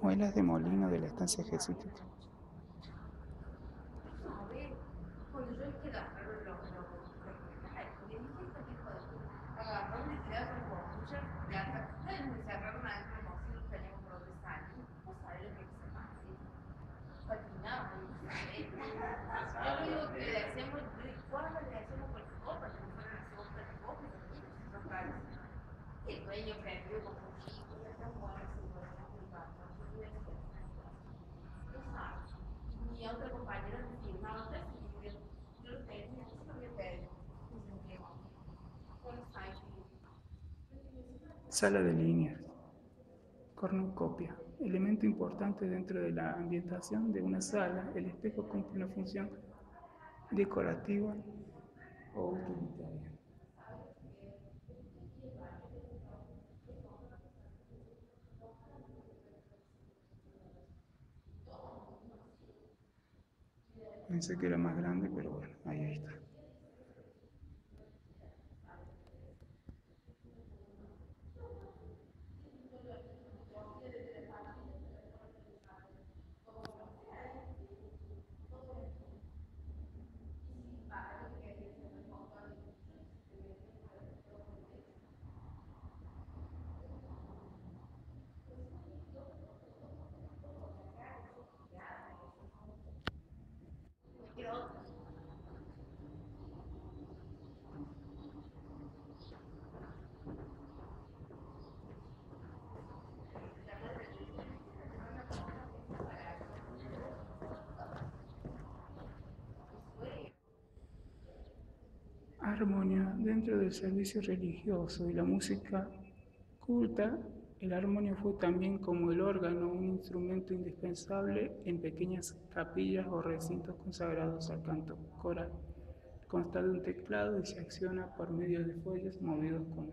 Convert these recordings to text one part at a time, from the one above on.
Muelas de molino de la estancia jesuítica. Sala de líneas. Cornucopia. Elemento importante dentro de la ambientación de una sala, el espejo cumple una función decorativa o utilitaria. Pensé que era más grande, pero bueno, ahí está. Dentro del servicio religioso y la música culta, el armonio fue también como el órgano un instrumento indispensable en pequeñas capillas o recintos consagrados al canto coral. Consta de un teclado y se acciona por medio de fuelles movidos con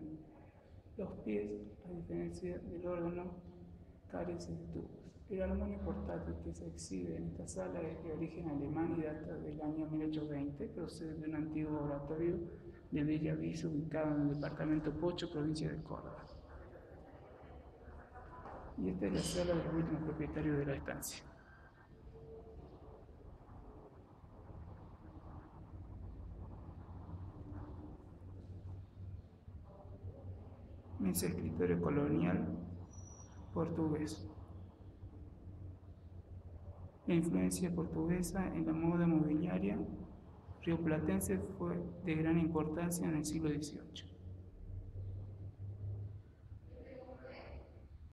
los pies, a diferencia del órgano carece de tubos. El armonio portátil que se exhibe en esta sala es de origen alemán y data del año 1820, procede de un antiguo oratorio de Bella Vista ubicado en el departamento Pocho, provincia de Córdoba. Y esta es la sala de los últimos propietarios de la estancia. Mesa escritorio colonial portugués. La influencia portuguesa en la moda mobiliaria rioplatense fue de gran importancia en el siglo XVIII.